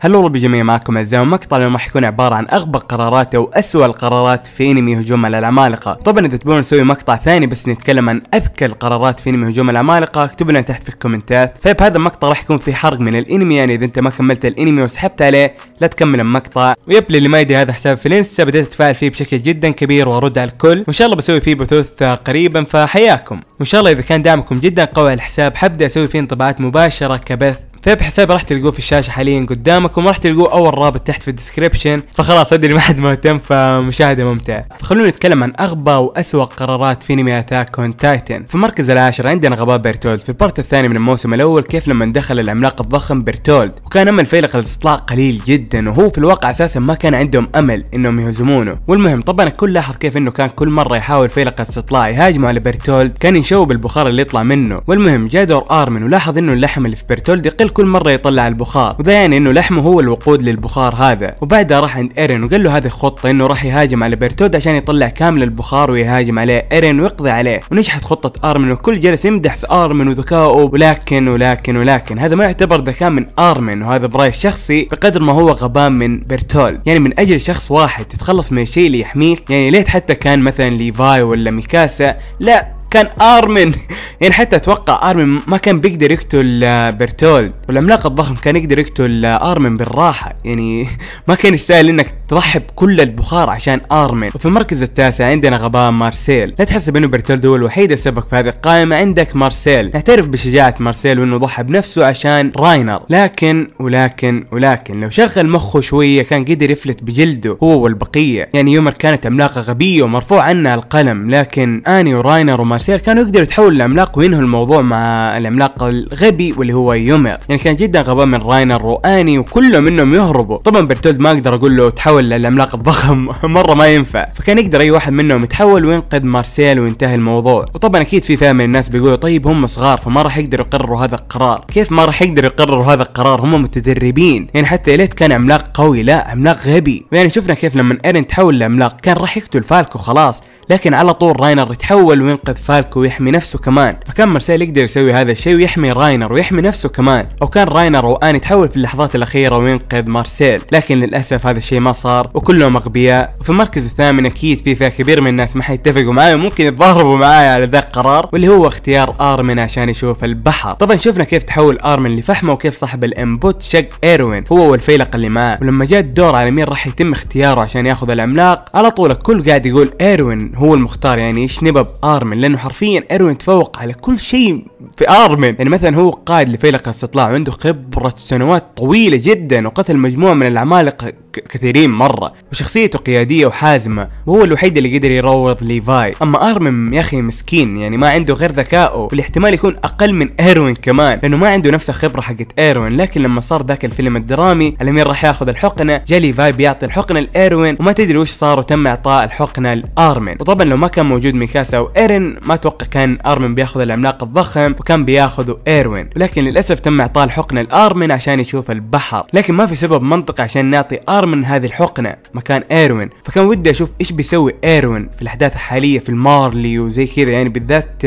هلا والله بجميع معكم أعزائي مقطع اليوم راح يكون عبارة عن أغبى قرارات أو اسوء القرارات في انمي هجوم على العمالقه طبعا إذا تبون نسوي مقطع ثاني بس نتكلم عن أذكى القرارات في انمي هجوم العمالقه اكتبوا لنا تحت في ال comment ات. فبهذا المقطع راح يكون في حرق من الإنمي يعني إذا أنت ما كملت الإنمي وسحبت عليه لا تكمل المقطع. ويب اللي ما يدري هذا حساب في الإنستا بديت أتفاعل فيه بشكل جدا كبير وأرد على الكل. وإن شاء الله بسوي فيه بثوث قريبا فحياكم. وإن شاء الله إذا كان دعمكم جدا قوي على الحساب حبدأ أسوي فيه انطباعات مباشرة ك بث فيب حسابي راح تلقوه في الشاشة حاليا قدامكم وراح تلقوه أول رابط تحت في ال description فخلاص أدري ما حد مهتم فمشاهدة ممتعة. فخلونا نتكلم عن أغبى وأسوأ قرارات في انمي Attack on Titan في المركز العاشر عندنا غباء بيرتولد. في البارت الثاني من الموسم الأول كيف لما دخل العملاق الضخم بيرتولد؟ وكان أمل فيلق الاستطلاع قليل جدا وهو في الواقع أساسا ما كان عندهم أمل إنهم يهزمونه. والمهم طبعا الكل لاحظ كيف إنه كان كل مرة يحاول فيلق الاستطلاع يهاجموا على بيرتولد كان ينشوي بالبخار اللي يطلع منه. والمهم جاء دور آرمن ولاحظ إنه اللحم اللي في بيرتولد يقل كل مرة يطلع البخار. وده يعني إنه لحمه هو الوقود للبخار هذا. وبعدها راح عند إيرين وقال له هذه خطة إنه راح يهاجم على بيرتولد عشان يطلع كامل البخار ويهاجم عليه. إيرين ويقضي عليه. ونجحت خطة آرمن والكل جلس يمدح في آرمن وذكائه. ولكن ولكن ولكن هذا ما يعتبر ذكاء من آرمن. وهذا برأيي الشخصي بقدر ما هو غباء من بيرتولد يعني من أجل شخص واحد تتخلص من الشيء اللي يحميك. يعني ليت حتى كان مثلا ليفاي ولا ميكاسا. لا كان ارمن يعني حتى أتوقع ارمن ما كان بيقدر يقتل آه، بيرتولد والعملاق الضخم كان يقدر يقتل آه، ارمن بالراحة. يعني ما كان يستاهل إنك تضحي بكل البخار عشان ارمن وفي المركز التاسع عندنا غباء مارسيل. لا تحسب انه بيرتولد هو الوحيد الغبي في هذه القائمة. عندك مارسيل. نعترف بشجاعة مارسيل وإنه ضحى بنفسه عشان راينر. لكن ولكن ولكن لو شغل مخه شوية كان قدر يفلت بجلده هو والبقية. يعني يومر كانت عملاقه غبية ومرفوع عنها القلم. لكن آني وراينر ومارسيل كانوا يقدروا يتحولوا لعملاق وينهوا الموضوع مع العملاق الغبي واللي هو يومر يعني كان جدا غباء من راينر وآني وكلهم إنهم يهربوا. طبعا بيرتولد ما أقدر أقول له تحول للعملاق الضخم مرة ما ينفع. فكان يقدر أي واحد منهم يتحول وينقذ مارسيل وينتهي الموضوع. وطبعا أكيد في فئة من الناس بيقولوا طيب هم صغار فما راح يقدروا يقرروا هذا القرار. كيف ما راح يقدروا يقرروا هذا القرار؟ هم متدربين. يعني حتى يا ليت كان عملاق قوي لا عملاق غبي. يعني شفنا كيف لما إيرين تحول لعملاق كان راح يقتل فالكو خلاص. لكن على طول راينر يتحول وينقذ فالكو ويحمي نفسه كمان. فكان مارسيل يقدر يسوي هذا الشيء ويحمي راينر ويحمي نفسه كمان. أو كان راينر وآني يتحول في اللحظات الأخيرة وينقذ مارسيل. لكن للأسف هذا الشيء ما صار وكلهم أغبياء. وفي المركز الثامن أكيد في فئة كبير من الناس ما حيتفقوا معي وممكن يتضاربوا معي على ذا القرار واللي هو اختيار آرمن عشان يشوف البحر. طبعا شفنا كيف تحول آرمن لفحمة وكيف صاحبة الإنبوت شق إيروين هو والفيلق اللي معاه. ولما جاء الدور على مين راح يتم اختياره عشان ياخذ العملاق على طول الكل قاعد يقول إيروين هو المختار يعني إيش نبغى بأرمن؟ لأنه حرفيا إيروين تفوق على كل شيء في أرمن. يعني مثلا هو قائد لفيلق الاستطلاع وعنده خبرة سنوات طويلة جدا وقتل مجموعة من العمالقه كثيرين مرة. وشخصيته قيادية وحازمة وهو الوحيد اللي قدر يروض ليفاي. أما أرمن يا أخي مسكين يعني ما عنده غير ذكائه. والاحتمال يكون أقل من إيروين كمان لأنه ما عنده نفس الخبرة حقت إيروين. لكن لما صار ذاك الفيلم الدرامي على مين راح ياخذ الحقنة جا ليفاي بيعطي الحقنة لإيروين وما تدري وش صار وتم إعطاء الحقنة لأرمن. وطبعا لو ما كان موجود ميكاسا أو ايرين ما أتوقع كان أرمن بياخذ العملاق الضخم وكان بياخذه إيروين. ولكن للأسف تم إعطاء الحقنة لأرمن عشان يشوف البحر. لكن ما في سبب منطقي عشان نعطي ارمن هذه الحقنة مكان إيروين. فكان ودي أشوف إيش بيسوي إيروين في الأحداث الحالية في المارلي وزي كذا يعني بالذات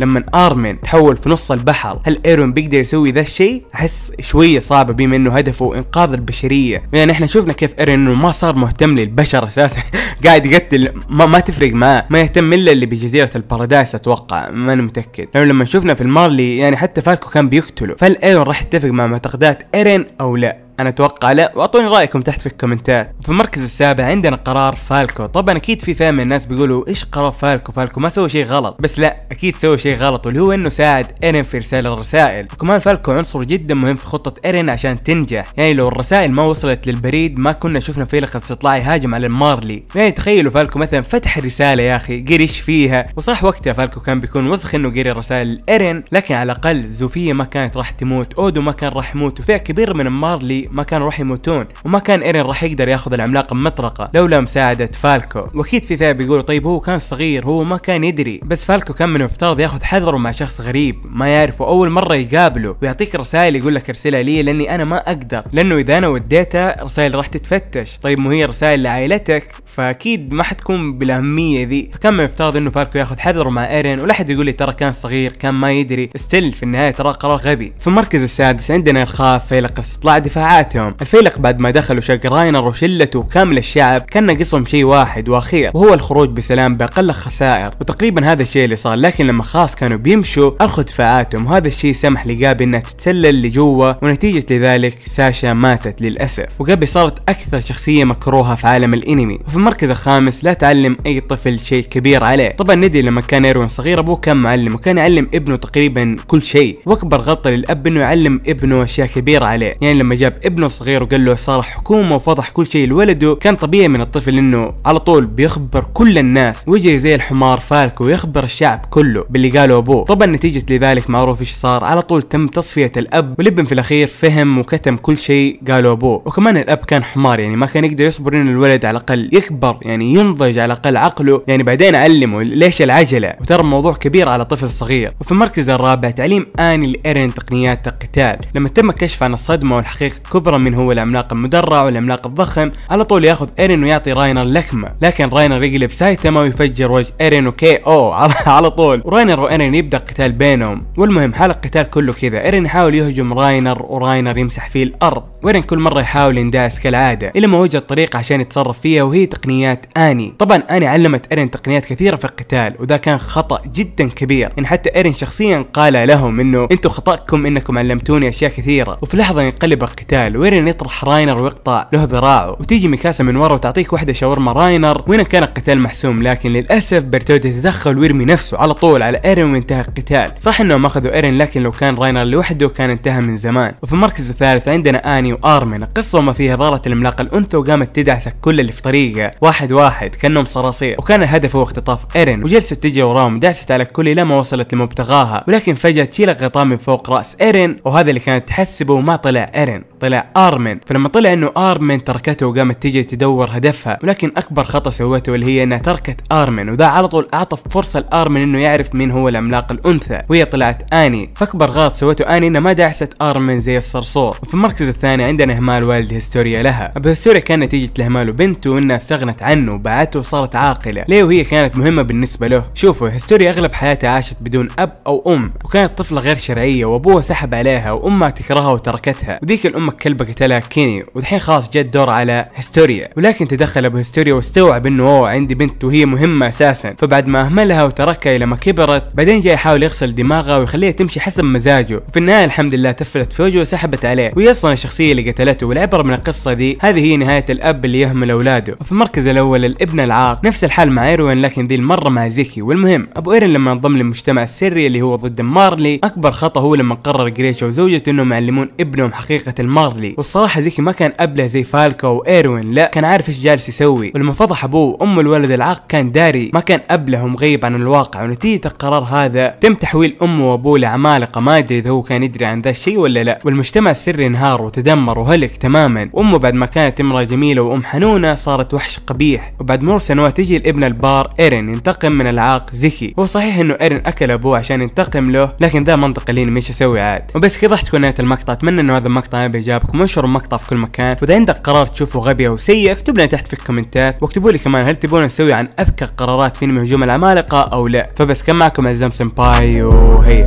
لما ارمن تحول في نص البحر هل إيروين بيقدر يسوي ذا الشيء؟ أحس شوية صعبه بما إنه هدفه إنقاذ البشرية. يعني إحنا شفنا كيف ايرين إنه ما صار مهتم للبشر أساسا. قاعد يقتل ما, ما تفرق معاه. ما يهتم إلا اللي بجزيرة البارادايس أتوقع ما أنا متأكد. لأنه لما شفنا في المارلي يعني حتى فالكو كان بيقتله. فهل إيروين راح يتفق مع معتقدات ايرين أو لا؟ أنا أتوقع لا. وأعطوني رأيكم تحت في ال comment ات. في المركز السابع عندنا قرار فالكو. طبعا أكيد في فئة من الناس بيقولوا إيش قرار فالكو؟ فالكو ما سوى شيء غلط. بس لا أكيد سوى شيء غلط واللي هو إنه ساعد ايرين في إرسال الرسائل. وكمان فالكو عنصر جدا مهم في خطة ايرين عشان تنجح. يعني لو الرسائل ما وصلت للبريد ما كنا شفنا فيلق استطلاع يهاجم على المارلي يعني تخيلوا فالكو مثلا فتح رساله يا أخي قرى إيش فيها؟ وصح وقتها فالكو كان بيكون وسخ إنه قرى رسائل ايرين لكن على الأقل زوفيا ما كانت راح تموت أودو ما كان راح يموت وفئة كبيرة من المارلي ما كانوا راح يموتون. وما كان ايرين راح يقدر يأخذ العملاق المطرقه لولا مساعدة فالكو. وأكيد في فئة بيقولوا طيب هو كان صغير هو ما كان يدري. بس فالكو كان من المفترض ياخذ حذره مع شخص غريب ما يعرفه أول مرة يقابله ويعطيك رسائل يقول لك ارسلها لي لأني أنا ما أقدر لأنه إذا أنا وديتها رسائل راح تتفتش. طيب مو هي رسائل لعائلتك؟ فأكيد ما حتكون بالأهمية ذي. فكان من المفترض إنه فالكو ياخذ حذره مع إيرين ولا حد يقول لي ترى كان صغير كان ما يدري. still في النهاية ترى قرار غبي. في المركز السادس عندنا إرخاء فيلق استطلاع دفاعاتهم. الفيلق بعد ما دخلوا شق راينر وشلته وكامل الشعب كان ناقصهم شيء واحد وأخير وهو الخروج بسلام بأقل خسائر. وتقريبا هذا الشيء اللي صار لكن لما خلاص كانوا بيمشوا ارخوا دفاعاتهم وهذا الشيء سمح لجابي إنها تتسلل لجوا ونتيجة لذلك ساشا ماتت للأسف. وجابي صارت أكثر شخصية مكروهة في عالم الأنمي. وفي المركز الخامس لا تعلم أي طفل شيء كبير عليه. طبعا ندري لما كان ايروين صغير أبوه كان معلم وكان يعلم ابنه تقريبا كل شيء. وأكبر غلطة للأب إنه يعلم ابنه أشياء كبيرة عليه. يعني لما جاب ابنه الصغير وقال له صار حكومة وفضح كل شيء لولده كان طبيعي من الطفل إنه على طول بيخبر كل الناس ويجري زي الحمار فالكو ويخبر الشعب كله. باللي قاله أبوه طبعا نتيجة لذلك معروف إيش صار؟ على طول تم تصفية الأب والابن في الأخير فهم وكتم كل شيء قاله أبوه. وكمان الأب كان حمار يعني ما كان يقدر يصبر إن الولد على الأقل يكبر يعني ينضج على الأقل عقله يعني بعدين أعلمه ليش العجلة. وترى الموضوع كبير على طفل صغير. وفي المركز الرابع تعليم آني لايرين تقنيات القتال. لما تم الكشف عن الصدمة والحقيقة كبرى من هو العملاق المدرع والعملاق الضخم على طول يأخذ إيرين ويعطي راينر لكمة. لكن راينر يقلب سايتاما ويفجر وجه إيرين وكي أو على طول. وراينر وإيرين يبدأ قتال بينهم. والمهم حال القتال كله كذا. إيرين يحاول يهجم راينر وراينر يمسح فيه الأرض. وإيرين كل مرة يحاول ينداس كالعادة الا ما وجد طريقة عشان يتصرف فيها وهي تقنيات آني. طبعا آني علمت إيرين تقنيات كثيرة في القتال وذا كان خطأ جدا كبير. إن حتى إيرين شخصيا قال لهم إنه أنتم خطأكم إنكم علمتوني أشياء كثيرة. وفي لحظة ينقلب القتال وايرين يطرح راينر ويقطع له ذراعه. وتيجي ميكاسا من ورا وتعطيك واحدة شاورما راينر. وهنا كان القتال محسوم؟ لكن للأسف بيرتولد يتدخل ويرمي نفسه على طول على ايرين وانتهى القتال. صح إنهم أخذوا ايرين لكن لو كان راينر لوحده كان انتهى من زمان. وفي المركز الثالث عندنا آني وآرمن. القصة وما فيها ظهرت العملاق الأنثى وقامت تدعس كل اللي في طريقه. واحد واحد كأنهم صراصير. وكان الهدف هو اختطاف ايرين وجلست تجي وراهم دعست على الكل إلى ما وصلت لمبتغاها. ولكن فجأة تشيل الغطاء من فوق رأس ايرين وهذا اللي كانت تحسبه وما طلع ايرين طلع ارمن فلما طلع إنه ارمن تركته وقامت تجي تدور هدفها. ولكن أكبر خطأ سوته اللي هي إنها تركت ارمن وذا على طول أعطى فرصة لارمن إنه يعرف مين هو العملاق الأنثى. وهي طلعت اني فأكبر غلط سوته اني إنها ما دعست ارمن زي الصرصور. وفي المركز الثاني عندنا إهمال والد هستوريا لها. أبو هستوريا كان نتيجه لإهماله بنته انها استغنت عنه وبعته وصارت عاقلة. ليه؟ وهي كانت مهمة بالنسبة له. شوفوا هستوريا أغلب حياتها عاشت بدون أب أو أم. وكانت طفلة غير شرعية وأبوها سحب عليها وأمها تكرهها وتركتها. وذيك الام الكلبه قتلها كيني. ودحين خلاص جت دور على هستوريا. ولكن تدخل أبو هستوريا واستوعب إنه اوه عندي بنت وهي مهمة أساسا. فبعد ما أهملها وتركها إلى ما كبرت بعدين جاي يحاول يغسل دماغها ويخليها تمشي حسب مزاجه. وفي النهاية الحمد لله تفلت في وجهه وسحبت عليه. وهي أصلا الشخصية اللي قتلته. والعبره من القصة دي هذه هي نهاية الأب اللي يهمل أولاده. وفي المركز الأول الابن العاق. نفس الحال مع إيروين لكن ذي المرة مع زيكي. والمهم أبو ايرين لما انضم للمجتمع السري اللي هو ضد مارلي أكبر خطأ هو لما قرر جريشا وزوجته انهم يعلمون ابنهم حقيقة المارلي. والصراحة زيكي ما كان أبله زي فالكو وايروين لا كان عارف إيش جالس يسوي. ولما فضح أبوه وأم الولد العاق كان داري. ما كان ابله ومغيب عن الواقع. ونتيجة القرار هذا تم تحويل أمه وأبوه لعمالقة. ما أدري إذا هو كان يدري عن ذا الشيء ولا لا. والمجتمع السري انهار وتدمر وهلك تماما. وامه بعد ما كانت امرأة جميلة وأم حنونة صارت وحش قبيح. وبعد مرور سنوات يجي الابن البار إيرين ينتقم من العاق زيكي. هو صحيح إنه إيرين أكل أبوه عشان ينتقم له لكن ذا منطق اللي مش أسوي عاد. وبس كذا راح تكون نهاية المقطع؟ أتمنى إنه هذا المقطع بيعجبكم وانشروا المقطع في كل مكان وإذا عندك قرار تشوفه غبي أو سيء اكتب لنا تحت في الكومنتات واكتبوا لي كمان هل تبون نسوي عن اذكى قرارات في انمي هجوم العمالقه أو لا. فبس كان معكم عزام سمباي وهيا.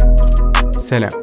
سلام.